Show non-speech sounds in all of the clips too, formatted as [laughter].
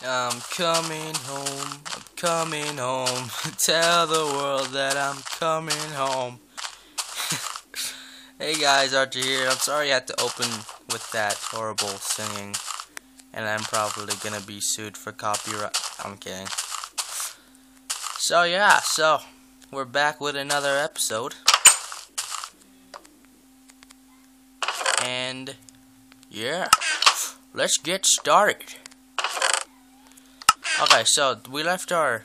I'm coming home, I'm coming home. [laughs] Tell the world that I'm coming home. [laughs] hey guys, Arjay here. I'm sorry I had to open with that horrible singing. And I'm probably gonna be sued for copyright. I'm kidding. So yeah, so we're back with another episode. And yeah, let's get started. Okay, so we left our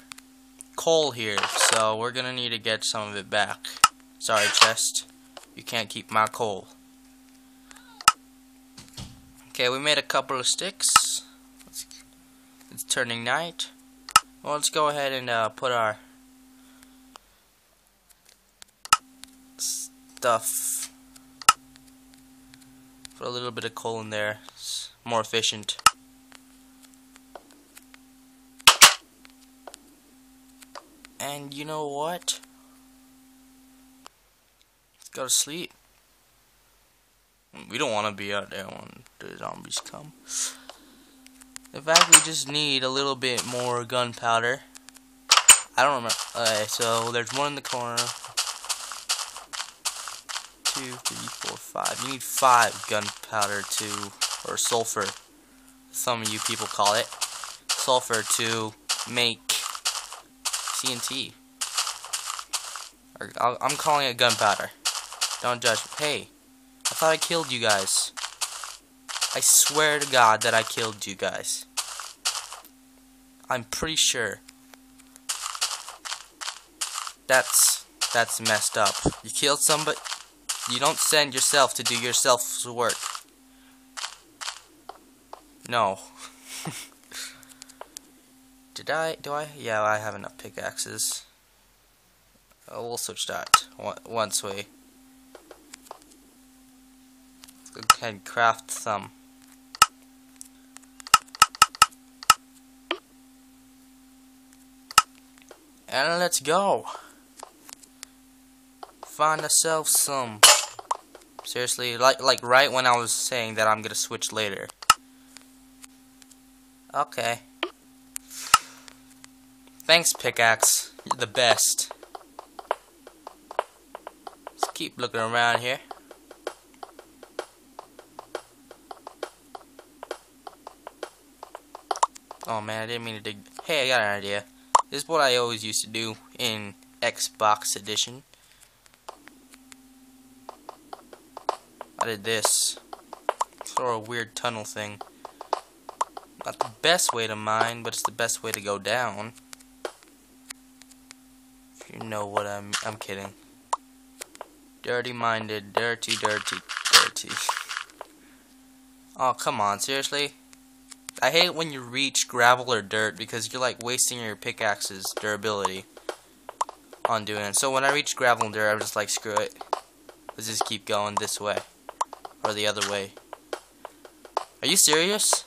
coal here, so we're gonna need to get some of it back. Sorry, chest. You can't keep my coal. Okay, we made a couple of sticks. It's, turning night. Well, let's go ahead and uh, put our stuff. Put a little bit of coal in there. It's more efficient. And you know what? Let's go to sleep. We don't want to be out there when the zombies come. In fact, we just need a little bit more gunpowder. I don't remember. Okay, so there's one in the corner. Two, three, four, five. You need five gunpowder to, or sulfur, some of you people call it, sulfur to make TNT. Or, I'm calling it gunpowder. Don't judge. Hey, I thought I killed you guys. I swear to God that I killed you guys. I'm pretty sure. That's that's messed up. You killed somebody. You don't send yourself to do yourself's work. No. [laughs] Did I? Do I? Yeah, I have enough pickaxes. Oh, we'll switch that once we. Ahead craft some. And let's go. Find ourselves some. Seriously, like like right when I was saying that I'm gonna switch later. Okay. Thanks, pickaxe. You're the best. Let's keep looking around here. Oh man, I didn't mean to dig. Hey, I got an idea. This is what I always used to do in Xbox Edition. I did this. Sort of a weird tunnel thing. Not the best way to mine, but it's the best way to go down. You know what I'm I'm kidding. Dirty minded, dirty, dirty, dirty. Oh, come on, seriously? I hate when you reach gravel or dirt because you're like wasting your pickaxe's durability on doing it. So when I reach gravel and dirt, I'm just like, screw it. Let's just keep going this way. Or the other way. Are you serious?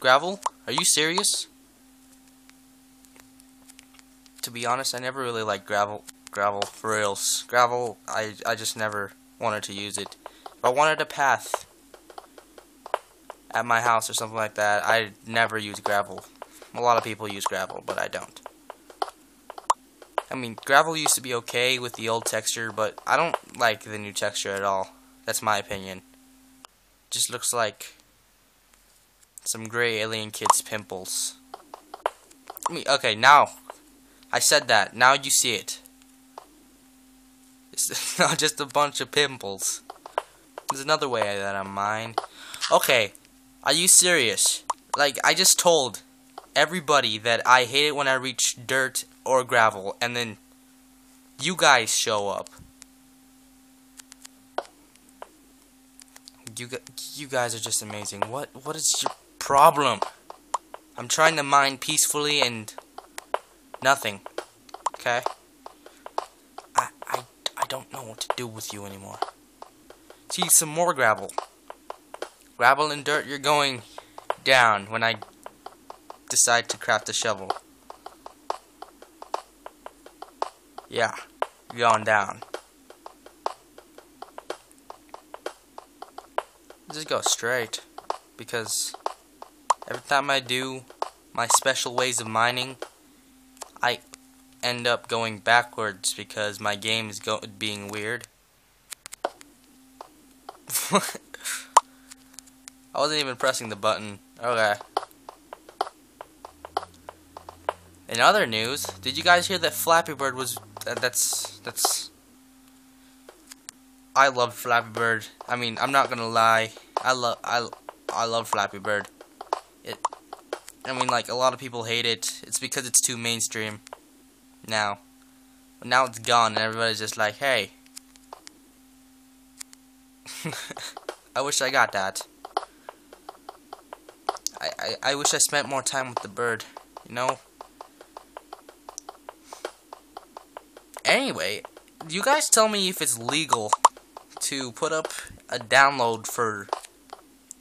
Gravel? Are you serious? To be honest, I never really liked gravel. Gravel for reals. Gravel, I I just never wanted to use it. If I wanted a path at my house or something like that, I never use gravel. A lot of people use gravel, but I don't. I mean, gravel used to be okay with the old texture, but I don't like the new texture at all. That's my opinion. Just looks like some gray alien kid's pimples. I mean, okay, now I said that. Now you see it. It's [laughs] not just a bunch of pimples. There's another way that I'm mine. Okay, are you serious? Like, I just told everybody that I hate it when I reach dirt or gravel, and then you guys show up. You, you guys are just amazing. What What is your problem? I'm trying to mine peacefully and nothing. Okay? I, I, I don't know what to do with you anymore. See, some more gravel. Gravel and dirt, you're going down when I decide to craft a shovel. Yeah, you're going down. Just go straight. Because every time I do my special ways of mining, I end up going backwards because my game is go being weird. [laughs] I wasn't even pressing the button. Okay. In other news, did you guys hear that Flappy Bird was that, that's that's I love Flappy Bird. I mean, I'm not gonna lie. I love I I love Flappy Bird. It. I mean, like a lot of people hate it. It's because it's too mainstream. Now, but now it's gone, and everybody's just like, hey. [laughs] I wish I got that. I, I I wish I spent more time with the bird. You know. Anyway, you guys tell me if it's legal to put up a download for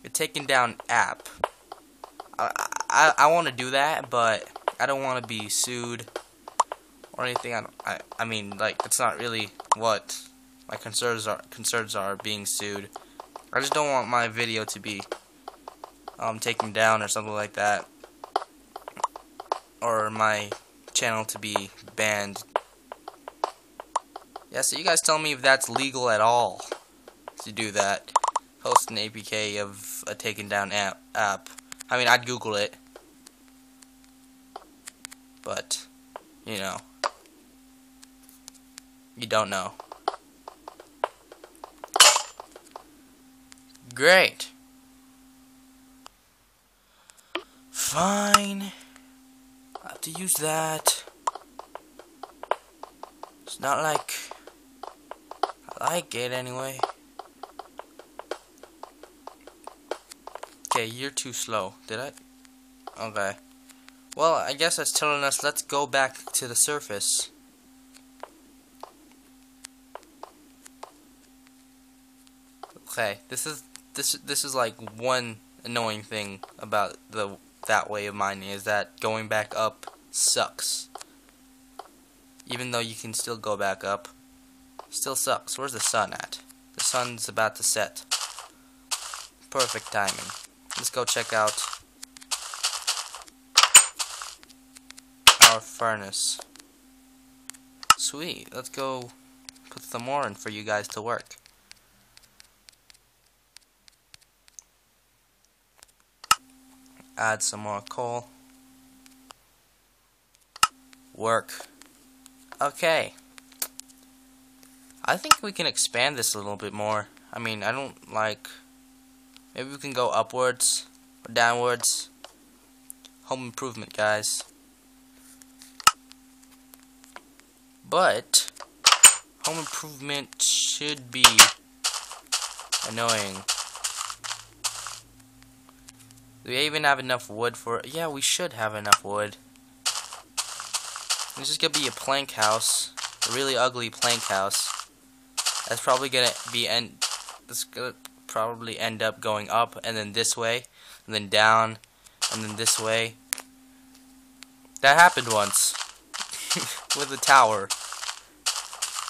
a taken down app. I I, want to do that, but I don't want to be sued or anything. I, I I mean, like it's not really what my concerns are. Concerns are being sued. I just don't want my video to be um taken down or something like that, or my channel to be banned yeah, so you guys tell me if that's legal at all to do that. Post an APK of a taken down app. app. I mean, I'd Google it. But, you know. You don't know. Great. Fine. I have to use that. It's not like I like it anyway. Okay, you're too slow. Did I? Okay. Well, I guess that's telling us let's go back to the surface. Okay, this is this this is like one annoying thing about the that way of mining is that going back up sucks. Even though you can still go back up. Still sucks. Where's the sun at? The sun's about to set. Perfect timing. Let's go check out our furnace. Sweet. Let's go put some more in for you guys to work. Add some more coal. Work. Okay. I think we can expand this a little bit more. I mean, I don't like... Maybe we can go upwards or downwards. Home improvement, guys. But, home improvement should be annoying. Do we even have enough wood for it? Yeah, we should have enough wood. This is gonna be a plank house. A really ugly plank house. That's probably gonna be end. This gonna probably end up going up and then this way, and then down, and then this way. That happened once [laughs] with the tower.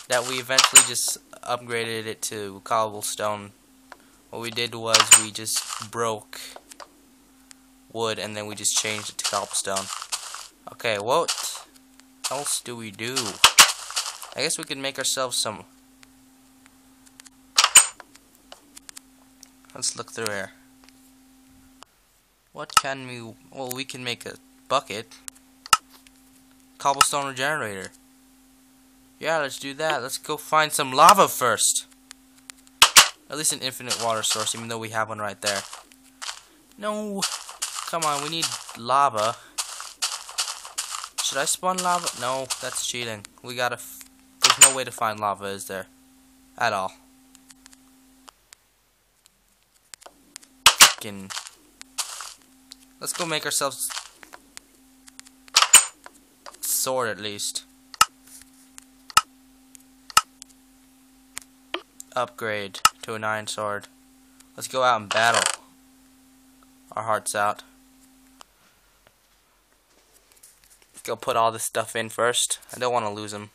That we eventually just upgraded it to cobblestone. What we did was we just broke wood and then we just changed it to cobblestone. Okay, what else do we do? I guess we could make ourselves some Let's look through here. What can we... Well, we can make a bucket. Cobblestone regenerator. Yeah, let's do that. Let's go find some lava first. At least an infinite water source, even though we have one right there. No. Come on, we need lava. Should I spawn lava? No, that's cheating. We gotta... There's no way to find lava, is there? At all. fucking... Let's go make ourselves... Sword, at least. Upgrade to an iron sword. Let's go out and battle. Our hearts out. Let's go put all this stuff in first. I don't want to lose them.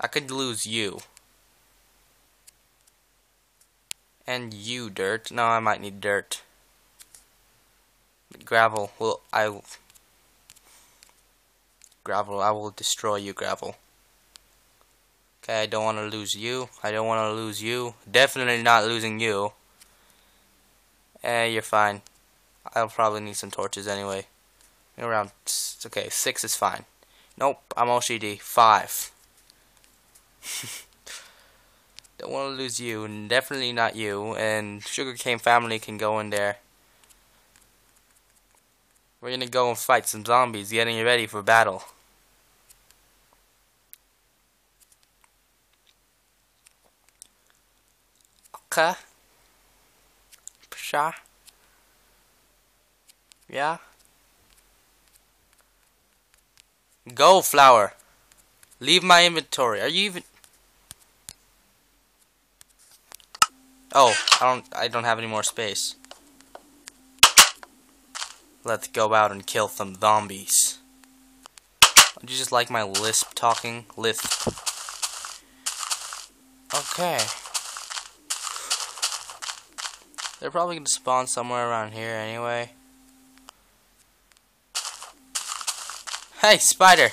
I could lose you. And you, dirt. No, I might need dirt. Gravel. Well, I... Gravel, I will destroy you, gravel. Okay, I don't want to lose you. I don't want to lose you. Definitely not losing you. Eh, you're fine. I'll probably need some torches anyway. Around, okay, six is fine. Nope, I'm OCD. Five. [laughs] don't want to lose you. Definitely not you. And Sugarcane family can go in there. We're gonna go and fight some zombies, getting ready for battle. Okay. Psha. Yeah. Go, flower. Leave my inventory. Are you even... Oh, I don't I don't have any more space. Let's go out and kill some zombies. Would you just like my lisp talking? Lisp. Okay. They're probably going to spawn somewhere around here anyway. Hey, spider!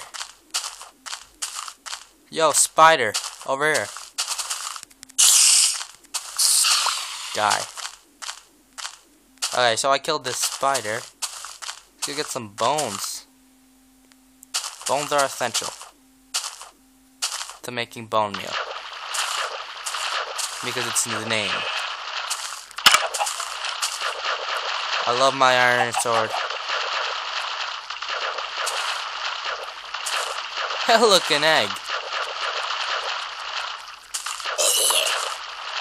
Yo, spider! Over here. Die. Okay, so I killed this spider. Let's go get some bones. Bones are essential to making bone meal. Because it's in the name. I love my iron sword. [laughs] Look, an egg.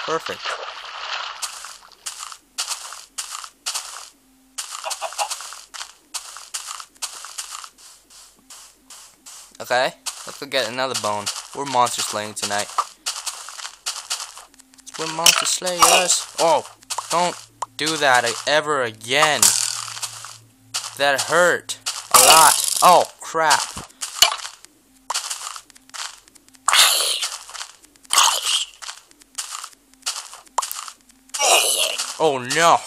Perfect. Okay, let's go get another bone. We're monster slaying tonight. We're monster slayers. Oh, don't do that ever again. That hurt a lot. Oh, crap. Oh no.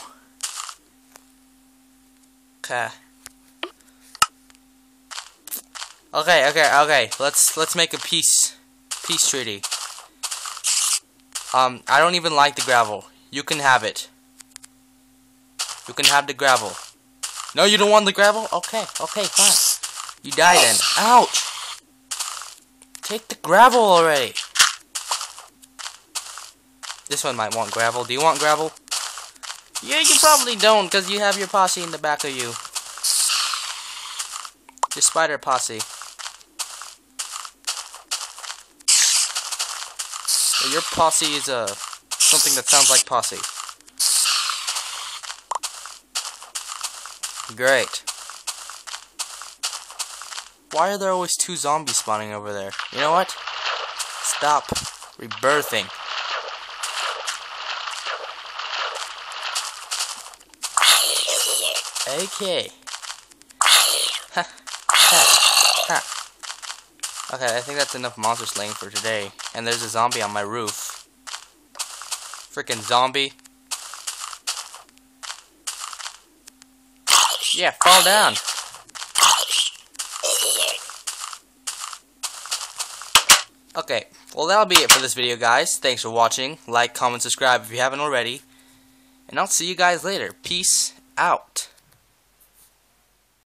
Okay. Okay, okay, okay. Let's let's make a peace peace treaty. Um, I don't even like the gravel. You can have it. You can have the gravel. No, you don't want the gravel? Okay, okay, fine. You die then. Ouch! Take the gravel already. This one might want gravel. Do you want gravel? Yeah, you probably don't, because you have your posse in the back of you. Your spider posse. Your posse is a uh, something that sounds like posse. Great. Why are there always two zombies spawning over there? You know what? Stop rebirthing. Okay. [laughs] okay, I think that's enough monster slaying for today. And there's a zombie on my roof. Freaking zombie. Yeah, fall down. Okay, well that'll be it for this video guys. Thanks for watching. Like, comment, subscribe if you haven't already. And I'll see you guys later. Peace out.